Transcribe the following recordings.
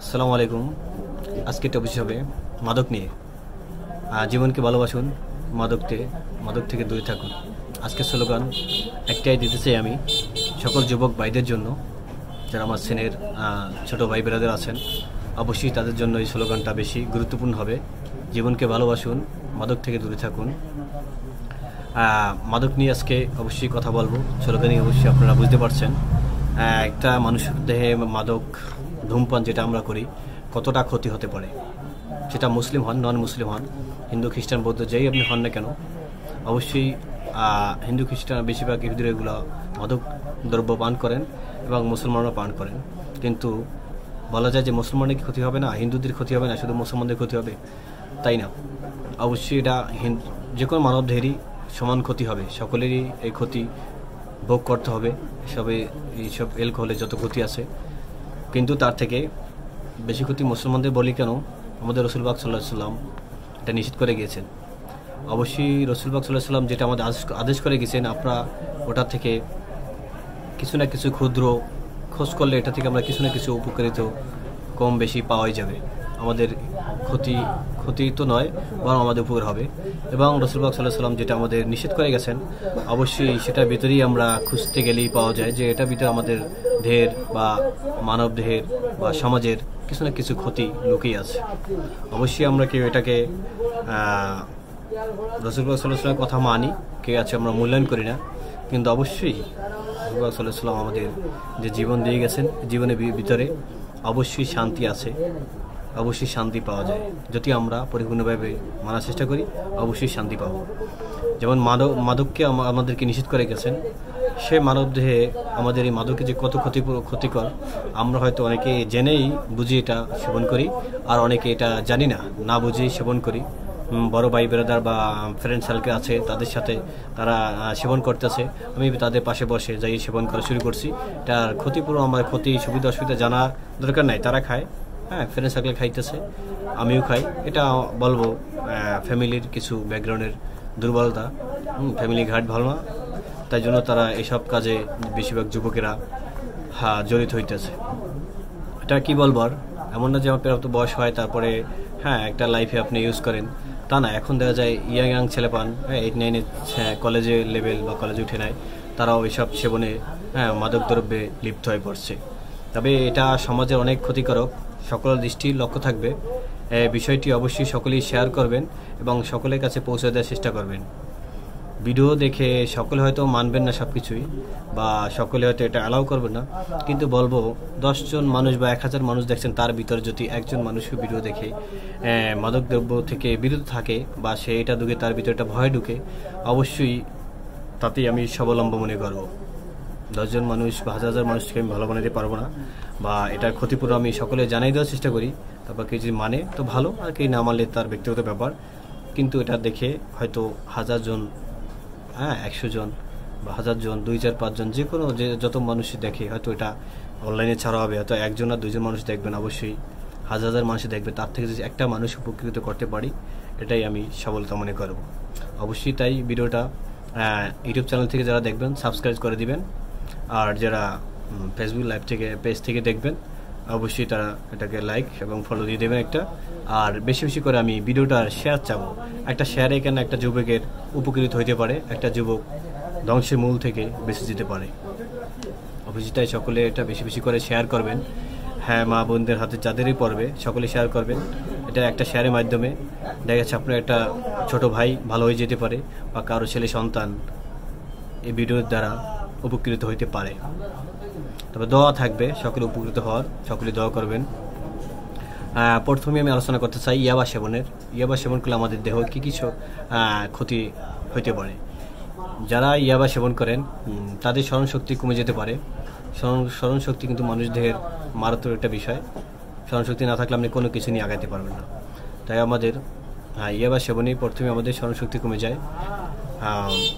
আসসালামু আলাইকুম। আজকে টপিক হবে মাদক নিয়ে। জীবনকে ভালোবাসুন, মাদকতে, মাদক থেকে দূরে থাকুন। আজকের স্লোগান, একটাই দিতে চাই আমি সকল যুবক ভাইদের জন্য, যারা আমার সেনের ছোট ভাই বেরাদের আছেন। অবশ্যই তাদের জন্য এই স্লোগানটা বেশি গুরুত্বপূর্ণ হবে। জীবনকে ভালোবাসুন, মাদক থেকে দূরে থাকুন। মাদক নিয়ে আজকে অবশ্যই কথা বলব। স্লোগানে অবশ্যই আপনারা বুঝতে পারছেন। একটা মানুষের দেহে মাদক ধূমপান যেটা আমরা করি, কতটা ক্ষতি হতে পারে? সেটা মুসলিম হন নন মুসলিম হন, হিন্দু, খ্রিস্টান, বৌদ্ধ যেই আপনি হন না কেন, অবশ্যই হিন্দু, খ্রিস্টান বেশিরভাগ ইহুদিরা এগুলো মাদক দ্রব্য পান করেন এবং মুসলমানরা পান করেন। কিন্তু বলা যায় যে মুসলমানের কি ক্ষতি হবে না? হিন্দুদের ক্ষতি হবে না? শুধু মুসলমানদের ক্ষতি হবে? তাই না? অবশ্যই এটা যে কোনো মানবদেহেরই সমান ক্ষতি হবে। সকলেরই এই ক্ষতি ভোগ করতে হবে। সবে এইসব এলকোহলের যত ক্ষতি আছে কিন্তু তার থেকে বেশি ক্ষতি মুসলমানদের বলি কেন? আমাদের রসুলবাগ সাল্লাহ সাল্লাম এটা নিষেধ করে গিয়েছেন। অবশ্যই রসুলবাগ সাল্লাহ সাল্লাম যেটা আমাদের আদেশ- করে গেছেন আপনারা ওটা থেকে কিছু না কিছু ক্ষুদ্র খোঁজ করলে এটা থেকে আমরা কিছু না কিছু উপকৃত কম বেশি পাওয়াই যাবে। আমাদের ক্ষতি ক্ষতি তো নয়, বরং আমাদের উপকার হবে। এবং রসুলবাগ সাল্লাহ সাল্লাম যেটা আমাদের নিষেধ করে গেছেন, অবশ্যই সেটার ভিতরেই আমরা খুঁজতে গেলেই পাওয়া যায় যে এটা ভিতরে আমাদের দেহের বা মানব দেহের বা সমাজের কিছু না কিছু ক্ষতি লুকিয়ে আছে। অবশ্যই আমরা কেউ এটাকে রসুলবাগ সাল্লাহ সাল্লামের কথা মানি কে আছে আমরা মূল্যায়ন করি না। কিন্তু অবশ্যই রসুলবাগ সাল্লাহ সাল্লাম আমাদের যে জীবন দিয়ে গেছেন, জীবনের ভিতরে অবশ্যই শান্তি আছে। অবশ্যই শান্তি পাওয়া যায়। যদি আমরা পরিপূর্ণভাবে মানার চেষ্টা করি, অবশ্যই শান্তি পাবো। যেমন মাদক, মাদককে আমাদেরকে নিষেধ করে গেছেন। সে মানব দেহে আমাদের এই মাদকে যে কত ক্ষতি ক্ষতিকর, আমরা হয়তো অনেকে জেনেই বুঝি এটা সেবন করি, আর অনেকে এটা জানি না না বুঝেই সেবন করি। বড় ভাই বেরাদার বা ফ্রেন্ড সার্কেল আছে, তাদের সাথে তারা সেবন করতেছে। আমি তাদের পাশে বসে যাই সেবন করা শুরু করছি। এটার ক্ষতিপূরণ, আমার ক্ষতি সুবিধা অসুবিধা জানা দরকার নাই, তারা খায়। হ্যাঁ ফ্রেন্ড সার্কেল খাইতেছে, আমিও খাই। এটা বলব ফ্যামিলির কিছু ব্যাকগ্রাউন্ডের দুর্বলতা। ফ্যামিলি ঘাট ভালো না তাই জন্য তারা এসব কাজে বেশিরভাগ যুবকেরা হ্যাঁ জড়িত হইতেছে। এটা কি বলব আর? এমন না যে আমার প্রাপ্ত বয়স হয়, তারপরে হ্যাঁ একটা লাইফে আপনি ইউজ করেন। তা না, এখন দেখা যায় ইয়াং ইয়াং ছেলে পান হ্যাঁ এইট নাইনে কলেজে লেভেল বা কলেজে উঠে নেয় তারাও এইসব সেবনে হ্যাঁ মাদক দ্রব্যে লিপ্ত হয়ে পড়ছে। তবে এটা সমাজের অনেক ক্ষতিকারক। সকলের দৃষ্টি লক্ষ্য থাকবে। বিষয়টি অবশ্যই সকলেই শেয়ার করবেন এবং সকলের কাছে পৌঁছে দেওয়ার চেষ্টা করবেন। ভিডিও দেখে সকলে হয়তো মানবেন না সব কিছুই বা সকলে হয়তো এটা অ্যালাউ করবে না। কিন্তু বলব, দশজন মানুষ বা এক হাজার মানুষ দেখছেন তার ভিতরে যদি একজন মানুষও ভিডিও দেখে মাদকদ্রব্য থেকে বিরত থাকে বা সে এটা ঢুকে তার ভিতরে একটা ভয় ঢুকে, অবশ্যই তাতেই আমি স্বাবলম্ব মনে করব। দশজন মানুষ বা হাজার হাজার মানুষকে আমি ভালো বানাতে পারব না। বা এটার ক্ষতিপূরণ আমি সকলে জানাই দেওয়ার চেষ্টা করি। তারপর কেউ যদি মানে তো ভালো, আর কেউ না মানলে তার ব্যক্তিগত ব্যাপার। কিন্তু এটা দেখে হয়তো হাজার জন হ্যাঁ একশো জন বা হাজার জন, দুই চার পাঁচজন যে কোনো যে যত মানুষ দেখে, হয়তো এটা অনলাইনে ছাড়া হবে। হয়তো একজন আর দুজন মানুষ দেখবেন অবশ্যই। হাজার হাজার মানুষ দেখবে, তার থেকে যদি একটা মানুষ উপকৃত করতে পারি, এটাই আমি সফলতা মনে করব। অবশ্যই তাই ভিডিওটা ইউটিউব চ্যানেল থেকে যারা দেখবেন সাবস্ক্রাইব করে দিবেন। আর যারা ফেসবুক লাইভ থেকে পেজ থেকে দেখবেন। অবশ্যই তারা এটাকে লাইক এবং ফলো দিয়ে দেবেন একটা। আর বেশি বেশি করে আমি ভিডিওটার শেয়ার চাবো। একটা শেয়ারে কেন একটা যুবকের উপকৃত হইতে পারে, একটা যুবক ধ্বংসের মূল থেকে বেঁচে যেতে পারে। অবশ্যই তাই সকলে এটা বেশি বেশি করে শেয়ার করবেন। হ্যাঁ মা বোনদের হাতে যাদেরই পড়বে, সকলে শেয়ার করবেন। এটা একটা শেয়ারের মাধ্যমে দেখা যাচ্ছে আপনার একটা ছোট ভাই ভালো হয়ে যেতে পারে বা কারও ছেলে সন্তান এই ভিডিওর দ্বারা উপকৃত হইতে পারে। তবে দোয়া থাকবে, সকলে উপকৃত হওয়ার, সকলে দোয়া করবেন। প্রথমে আমি আলোচনা করতে চাই ইয়াবা সেবনের। ইয়াবা সেবন করলে আমাদের দেহ কী কিছু ক্ষতি হইতে পারে। যারা ইয়াবা সেবন করেন তাদের স্মরণশক্তি কমে যেতে পারে। স্মরণ, স্মরণশক্তি কিন্তু মানুষ দেহের মারাত্মক একটা বিষয়। স্মরণশক্তি না থাকলে আপনি কোনো কিছু নিয়ে আগাইতে পারবেন না। তাই আমাদের ইয়াবা সেবনেই প্রথমে আমাদের স্মরণশক্তি কমে যায়।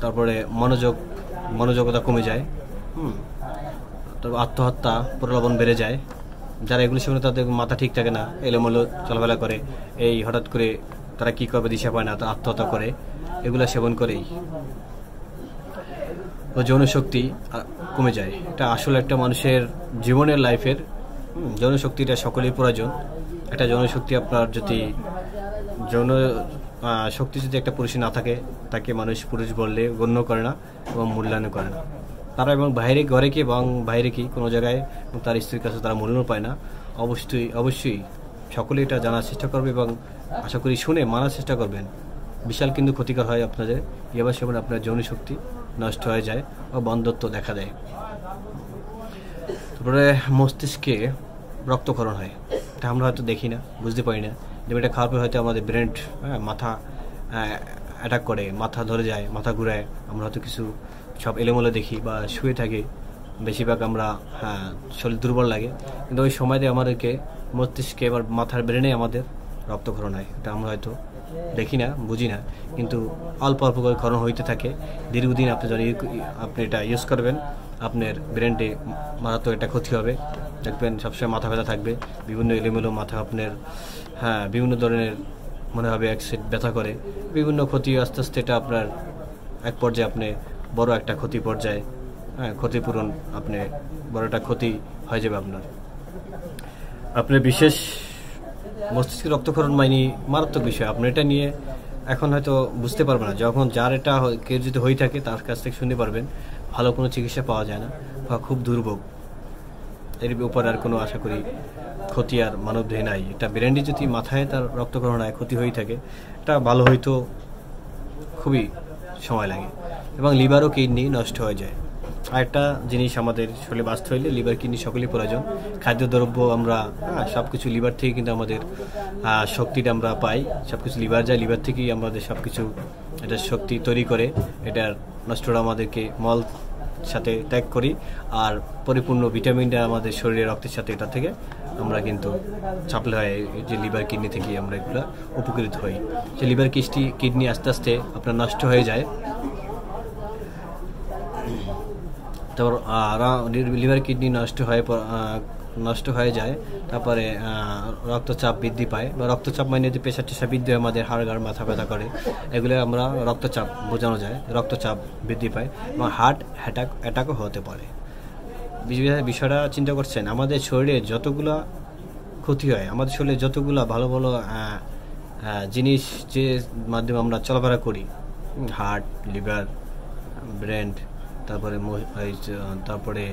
তারপরে মনোযোগ, মনোযোগতা কমে যায়। হুম। তারপর আত্মহত্যা, প্রলোভন বেড়ে যায়। যারা এগুলো সেবনে তাদের মাথা ঠিক থাকে না, এলোমেলো চলাফেরা করে। এই হঠাৎ করে তারা কি করবে দিশা পায় না তারা আত্মহত্যা করে। এগুলো সেবন করেই। ও যৌন কমে যায়। এটা আসলে একটা মানুষের জীবনের লাইফের যৌন শক্তিটা সকলের প্রয়োজন। একটা যৌন শক্তি আপনার যদি, যৌন শক্তি যদি একটা পুরুষে না থাকে, তাকে মানুষ পুরুষ বললে গণ্য করে না এবং মূল্যায়ন করে না। তারা এবং বাইরে, ঘরে কি এবং বাইরে কি কোনো জায়গায় তার স্ত্রীর কাছে তারা মূল্যায়ন পায় না, অবশ্যই অবশ্যই সকলে এটা জানার চেষ্টা করবে এবং আশা করি শুনে মানার চেষ্টা করবেন। বিশাল কিন্তু ক্ষতিকর হয় আপনাদের ইয়াবা সেবন আপনার যৌন শক্তি নষ্ট হয়ে যায় ও বন্ধত্ব দেখা দেয়। তারপরে মস্তিষ্কে রক্তক্ষরণ হয়। এটা আমরা হয়তো দেখি না, বুঝতে পারি না। যে এটা খাওয়ার পর হয়তো আমাদের ব্রেন হ্যাঁ মাথা অ্যাটাক করে, মাথা ধরে যায়, মাথা ঘুরায়, আমরা হয়তো কিছু সব এলোমেলো দেখি বা শুয়ে থাকি, বেশিরভাগ আমরা হ্যাঁ শরীর দুর্বল লাগে। কিন্তু ওই সময়তে আমাদেরকে মস্তিষ্কে এবার মাথার ব্রেনে আমাদের রক্তক্ষরণ হয়। এটা আমরা হয়তো দেখি না, বুঝি না। কিন্তু অল্প অল্প করে ক্ষরণ হইতে থাকে। দীর্ঘদিন আপনি যদি আপনি এটা ইউজ করবেন, আপনার ব্রেনটে মারাত্মক একটা ক্ষতি হবে। দেখবেন সবসময় মাথা ব্যথা থাকবে। বিভিন্ন এলোমেলো মাথা আপনার হ্যাঁ বিভিন্ন ধরনের মনে হবে এক সেট ব্যথা করে। বিভিন্ন ক্ষতি আস্তে আস্তে এটা আপনার এক পর্যায়ে আপনি বড় একটা ক্ষতি পর্যায়ে হ্যাঁ ক্ষতিপূরণ আপনি, বড় একটা ক্ষতি হয়ে যাবে আপনার। আপনি বিশেষ মস্তিষ্কের রক্তক্ষরণ মাইনি, মারাত্মক বিষয়। আপনি এটা নিয়ে এখন হয়তো বুঝতে পারবেন না। যখন যার এটা কেউ যদি হয়ে থাকে, তার কাছ থেকে শুনতে পারবেন। ভালো কোনো চিকিৎসা পাওয়া যায় না বা খুব দুর্ভোগ। এর উপর আর কোনো আশা করি ক্ষতি আর মানব দেহে নাই। এটা ব্রেন্ডি যদি মাথায় তার রক্তক্ষরণ হয় ক্ষতি হয়ে থাকে, এটা ভালো হইতো খুবই সময় লাগে। এবং লিভার ও কিডনি নষ্ট হয়ে যায়। আরেকটা জিনিস আমাদের শরীরে বাঁচতে হইলে লিভার, কিডনি সকলেই প্রয়োজন। খাদ্যদ্রব্য আমরা হ্যাঁ সব কিছু লিভার থেকে কিন্তু আমাদের শক্তিটা আমরা পাই। সব কিছু লিভার যায়, লিভার থেকেই আমাদের সব কিছু এটা শক্তি তৈরি করে। এটার নষ্টটা আমাদেরকে মল সাথে ত্যাগ করি। আর পরিপূর্ণ ভিটামিনটা আমাদের শরীরে রক্তের সাথে এটা থেকে আমরা কিন্তু সাপ্লাই হয়। যে লিভার, কিডনি থেকে আমরা এগুলো উপকৃত হই। যে লিভার কিস্টি কিডনি আস্তে আস্তে আপনার নষ্ট হয়ে যায়। তারপর লিভার কিডনি নষ্ট হয়ে নষ্ট হয়ে যায়, তারপরে রক্তচাপ বৃদ্ধি পায়, বা রক্তচাপ মানে যে প্রেশার টেশার বৃদ্ধি হয়, আমাদের হাড় গাড় মাথা ব্যথা করে, এগুলো আমরা রক্তচাপ বোঝানো যায়, রক্তচাপ বৃদ্ধি পায় এবং হার্ট অ্যাটাক অ্যাটাকও হতে পারে। বিষয়- বিষয়টা চিন্তা করছেন, আমাদের শরীরে যতগুলো ক্ষতি হয়, আমাদের শরীরে যতগুলা ভালো ভালো জিনিস যে মাধ্যমে আমরা চলাফেরা করি হার্ট লিভার ব্রেন তারপরে তারপরে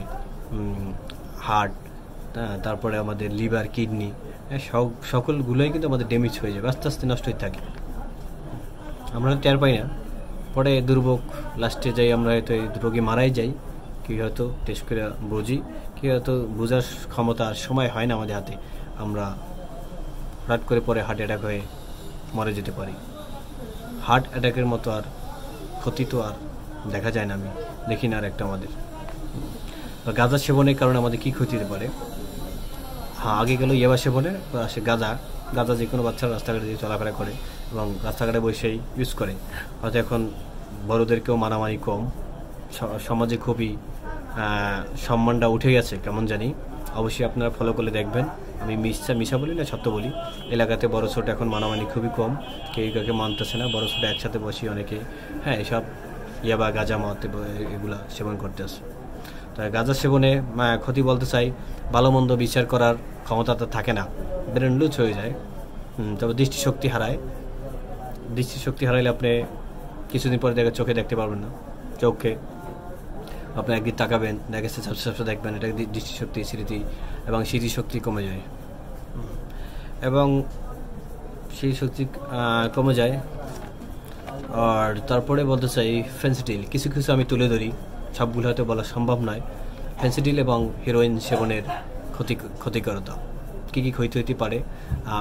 হার্ট তারপরে আমাদের লিভার, কিডনি সব, সকলগুলোই কিন্তু আমাদের ড্যামেজ হয়ে যাবে, আস্তে আস্তে নষ্ট হয়ে থাকে। আমরা টের পাই না। পরে দুর্ভোগ লাস্টে যাই আমরা হয়তো এই রোগী মারাই যাই, কি হয়তো টেস্ট করে বুঝি, কি হয়তো বোঝার ক্ষমতা আর সময় হয় না আমাদের হাতে। আমরা হঠাৎ করে পরে হার্ট অ্যাটাক হয়ে মরে যেতে পারি। হার্ট অ্যাটাকের মতো আর ক্ষতি তো আর দেখা যায় না আমি, দেখি না আর একটা আমাদের। তো গাঁজা সেবনের কারণে আমাদের কি ক্ষতি হতে পারে? হ্যাঁ আগে গেল ইয়াবা সেবনে আসে গাঁজা গাঁজা যে কোনো বাচ্চা রাস্তাঘাটে দিয়ে চলাফেরা করে এবং রাস্তাঘাটে বসেই ইউজ করে। হয়তো এখন বড়োদেরকেও মারামারি কম। স- সমাজে খুবই সম্মানটা উঠে গেছে, কেমন জানি। অবশ্যই আপনারা ফলো করলে দেখবেন। আমি মিশা মিশা বলি না, সত্য বলি। এলাকাতে বড় ছোট এখন মানামানি খুবই কম। কেউ কাউকে মানতেছে না, বড় ছোট একসাথে বসি অনেকে। হ্যাঁ এসব ইয়াবা, গাঁজা মত এগুলা সেবন করতেছে তাই গাঁজা সেবনে ক্ষতি বলতে চাই, ভালো মন্দ বিচার করার ক্ষমতা তো থাকে না। ব্রেন লুজ হয়ে যায়। তবে দৃষ্টিশক্তি হারায়। দৃষ্টিশক্তি হারাইলে আপনি কিছুদিন পরে দেখে চোখে দেখতে পারবেন না। চোখে আপনি একদিন তাকাবেন, দেখা ঝাপসা ঝাপসা দেখবেন, এটা দৃষ্টিশক্তি, স্মৃতি এবং স্মৃতিশক্তি কমে যায়। এবং সেই শক্তি কমে যায়। আর তারপরে বলতে চাই ফেন্সিডিল কিছু কিছু আমি তুলে ধরি। সবগুলো হয়তো বলা সম্ভব নয়। ফেন্সিডিল এবং হিরোইন সেবনের ক্ষতি, ক্ষতিকরতা। কী কী ক্ষতি হতে পারে?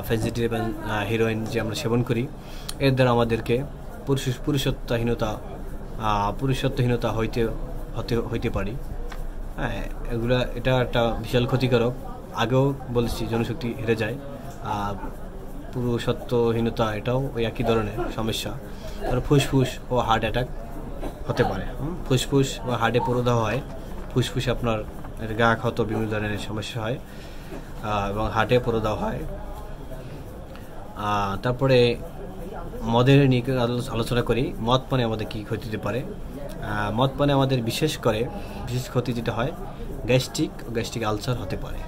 ফেন্সিডিল এবং হিরোইন যে আমরা সেবন করি, এর দ্বারা আমাদেরকে পুরুষ, পুরুষত্বহীনতা পুরুষত্বহীনতা হইতে, হতে, হইতে পারি। হ্যাঁ এগুলা, এটা একটা বিশাল ক্ষতিকারক। আগেও বলেছি, জনশক্তি হেরে যায়। পুরুষত্বহীনতা এটাও ওই একই ধরনের সমস্যা। আর ফুসফুস ও হার্ট অ্যাটাক হতে পারে। ফুসফুস বা হার্টে প্রদাহ হয়। ফুসফুসে আপনার গা ক্ষত, বিভিন্ন ধরনের সমস্যা হয় এবং হার্টে প্রদাহ হয়। তারপরে মদের নিয়ে আলোচনা করি। মদ পানে আমাদের কী ক্ষতি হতে পারে? মদ পানে আমাদের বিশেষ করে, বিশেষ ক্ষতি যেটা হয়, গ্যাস্ট্রিক ও গ্যাস্ট্রিক আলসার হতে পারে।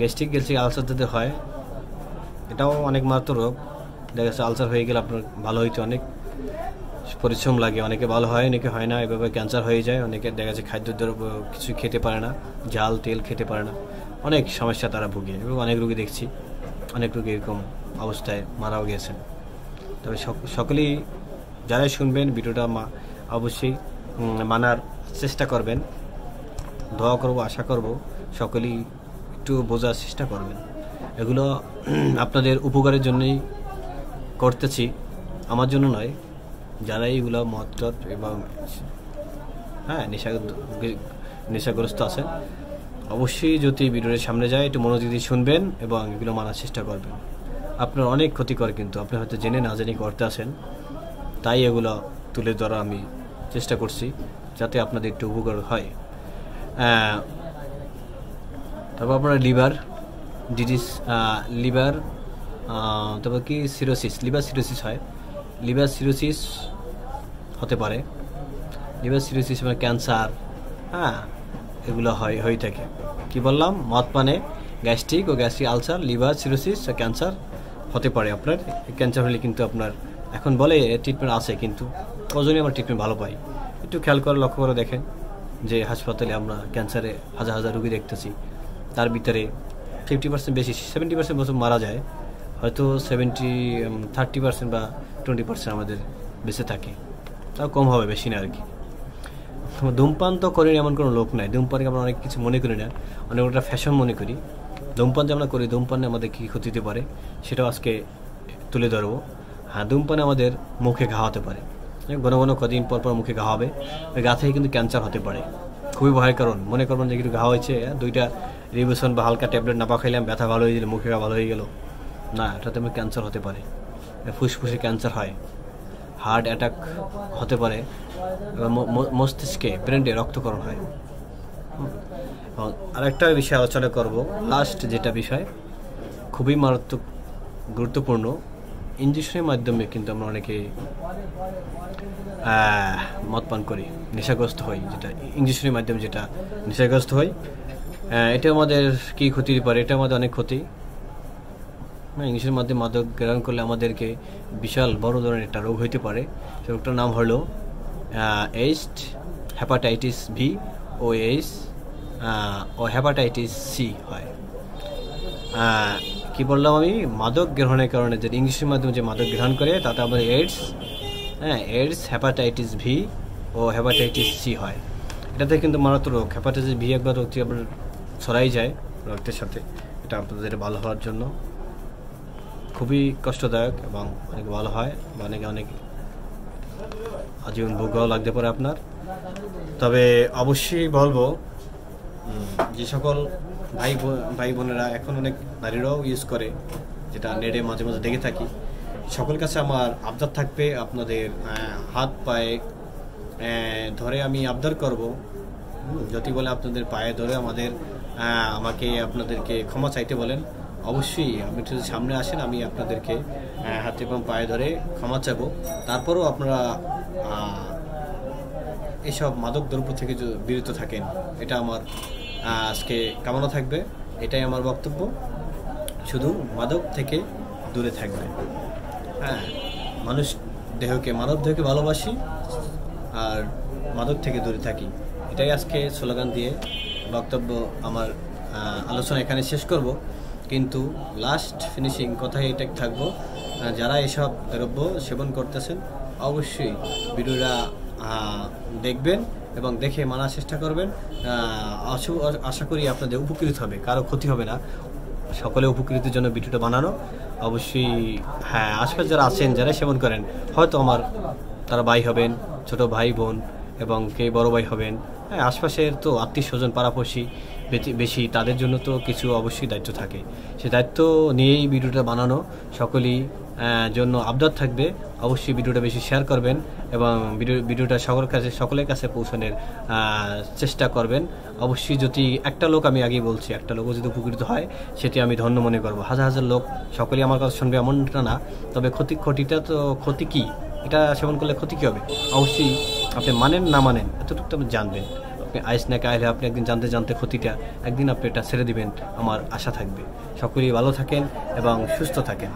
গ্যাস্ট্রিক গ্যাস্ট্রিক আলসার যাতে হয়, এটাও অনেক মারাত্মক রোগ। দেখা যাচ্ছে আলসার হয়ে গেলে আপনার ভালো হইতে অনেক পরিশ্রম লাগে, অনেকে ভালো হয়, অনেকে হয় না, এভাবে ক্যান্সার হয়ে যায়, অনেকে দেখা যাচ্ছে খাদ্যদ্রব্য কিছু খেতে পারে না, জাল, তেল খেতে পারে না। অনেক সমস্যা তারা ভুগে, এবং অনেক রোগী দেখছি, অনেক রোগী এরকম অবস্থায় মারাও গেছেন। তবে সকলেই যারাই শুনবেন ভিডিওটা মা, অবশ্যই মানার চেষ্টা করবেন। দোয়া করব, আশা করব সকলেই একটু বোঝার চেষ্টা করবেন। এগুলো, আপনাদের উপকারের জন্যই করতেছি, আমার জন্য নয় যারা এইগুলো মদ এবং হ্যাঁ নেশা নেশাগ্রস্ত আছেন, অবশ্যই যদি ভিডিওর সামনে যায়, একটু মনোযোগ দিয়ে শুনবেন এবং এগুলো মানার চেষ্টা করবেন। আপনার অনেক ক্ষতিকর কিন্তু, আপনি হয়তো জেনে না জেনে করতে আসেন তাই এগুলো তুলে ধরা আমি চেষ্টা করছি, যাতে আপনাদের একটু উপকার হয়। তারপর আপনার লিভার ডিজিজ লিভার তারপর কি সিরোসিস লিভার সিরোসিস হয়। লিভার সিরোসিস হতে পারে। লিভার সিরোসিস মানে ক্যান্সার হ্যাঁ এগুলো হয় হয়ে থাকে। কি বললাম? মদ পানে গ্যাস্ট্রিক ও gastric ulcer liver cirrhosis cancer হতে পারে আপনার। ক্যান্সার হলে কিন্তু আপনার, এখন বলে ট্রিটমেন্ট আছে কিন্তু কজনই আমরা ট্রিটমেন্ট ভালো পাই। একটু খেয়াল করে, লক্ষ্য করে দেখেন যে হাসপাতালে আমরা ক্যান্সারে হাজার হাজার রুগী দেখতেছি। তার ভিতরে ফিফটি পার্সেন্ট বেশি সেভেন্টি পার্সেন্ট বছর মারা যায়। হয়তো সেভেন্টি থার্টি পার্সেন্ট বা টোয়েন্টি পার্সেন্ট আমাদের বেঁচে থাকে। তাও কম হবে, বেশি না আর কি। ধূমপান তো করেন, এমন কোনো লোক নাই। ধূমপানকে আমরা অনেক কিছু মনে করি না। অনেক একটা ফ্যাশন মনে করি। ধূমপান যে আমরা করি, ধূমপানে আমাদের কী ক্ষতি হতে পারে, সেটাও আজকে তুলে ধরবো। হ্যাঁ ধূমপানে আমাদের মুখে ঘা হতে পারে। ঘন ঘন কদিন পর পর মুখে ঘা হবে। ওই গা থেকে কিন্তু ক্যান্সার হতে পারে। খুবই ভয় কারণ। মনে করবেন যে কিন্তু ঘা হয়েছে দুইটা রিভিশন বা হালকা ট্যাবলেট না খাইলাম ব্যথা ভালো হয়ে গেলে, মুখে ঘা ভালো হয়ে গেল। না, এটাতে আমার ক্যান্সার হতে পারে। ফুসফুসে ক্যান্সার হয়। হার্ট অ্যাটাক হতে পারে এবং মস্তিষ্কে ব্রেন্ডে রক্তকরণ হয়। আরেকটা বিষয় আলোচনা করব। লাস্ট যেটা বিষয়, খুবই মারাত্মক, গুরুত্বপূর্ণ। ইঞ্জেকশনের মাধ্যমে কিন্তু আমরা অনেকে মদ পান করি, নেশাগ্রস্ত হই, যেটা ইঞ্জেকশনের মাধ্যমে যেটা নেশাগ্রস্ত হই। এটা আমাদের কি ক্ষতি পারে? এটা আমাদের অনেক ক্ষতি। হ্যাঁ ইংলিশের মাধ্যমে মাদক গ্রহণ করলে আমাদেরকে বিশাল বড় ধরনের একটা রোগ হইতে পারে। সে রোগটার নাম হলো এইস্ট হ্যাপাটাইটিস ভি ও এইস ও হ্যাপাটাইটিস সি হয়। কি বললাম আমি? মাদক গ্রহণের কারণে যে ইংলিশের মাধ্যমে যে মাদক গ্রহণ করে, তাতে আমাদের এইডস হ্যাঁ এইডস হ্যাপাটাইটিস ভি ও হ্যাপাটাইটিস সি হয়। এটাতে কিন্তু মারাত্মক রোগ। হ্যাপাটাইটিস ভি একবার রোগটি আপনার ছড়াই যায় রক্তের সাথে। এটা আপনাদের ভালো হওয়ার জন্য। খুবই কষ্টদায়ক এবং অনেক ভালো হয় বা অনেকে, অনেক আজীবন ভোগাও লাগতে পারে আপনার। তবে অবশ্যই বলব যে সকল ভাই ভাই বোনেরা এখন অনেক নারীরাও ইউজ করে, যেটা নেটে মাঝে মাঝে দেখে থাকি। সকল কাছে আমার আবদার থাকবে আপনাদের হাত পায়ে ধরে আমি আবদার করব। যদি বলে আপনাদের পায়ে ধরে আমাদের আমাকে আপনাদেরকে ক্ষমা চাইতে বলেন অবশ্যই, আপনি যদি সামনে আসেন, আমি আপনাদেরকে হাতে এবং পায়ে ধরে ক্ষমা চাবো। তারপরেও আপনারা এসব মাদক দ্রব্য থেকে বিরত থাকেন, এটা আমার আজকে কামনা থাকবে। এটাই আমার বক্তব্য। শুধু মাদক থেকে দূরে থাকবে। হ্যাঁ মানুষ দেহকে, মানব দেহকে ভালোবাসি, আর মাদক থেকে দূরে থাকি। এটাই আজকে স্লোগান দিয়ে বক্তব্য আমার আলোচনা এখানে শেষ করব। কিন্তু লাস্ট ফিনিশিং কথাই এটা থাকব। যারা এসব দ্রব্য সেবন করতেছেন, অবশ্যই ভিডিওটা দেখবেন এবং দেখে মানার চেষ্টা করবেন। আশা করি আপনাদের উপকৃত হবে, কারও ক্ষতি হবে না। সকলে উপকৃতের জন্য ভিডিওটা বানানো। অবশ্যই হ্যাঁ আশপাশ যারা আছেন যারা সেবন করেন, হয়তো আমার তারা ভাই হবেন, ছোট ভাই বোন এবং কে বড় ভাই হবেন। হ্যাঁ আশপাশের তো আত্মীয় স্বজন পাড়াপড়শি বেশি। তাদের জন্য তো কিছু অবশ্যই দায়িত্ব থাকে। সে দায়িত্ব নিয়েই ভিডিওটা বানানো। সকলেই জন্য আবদার থাকবে। অবশ্যই ভিডিওটা বেশি শেয়ার করবেন এবং ভিডিও, ভিডিওটা সকলের কাছে সকলের কাছে পৌঁছানোর চেষ্টা করবেন। অবশ্যই যদি একটা লোক আমি আগেই বলছি, একটা লোকও যদি উপকৃত হয়, সেটি আমি ধন্য মনে করব। হাজার হাজার লোক সকলেই আমার কথা শুনবে এমনটা না। তবে ক্ষতি, ক্ষতিটা তো, ক্ষতি কী? এটা সেবন করলে ক্ষতি কী হবে? অবশ্যই আপনি মানেন, না মানেন, এতটুকু আপনি জানবেন। আপনি আইস না কাইলে আপনি একদিন জানতে জানতে ক্ষতিটা একদিন আপনি এটা ছেড়ে দিবেন। আমার আশা থাকবে। সকলেই ভালো থাকেন এবং সুস্থ থাকেন।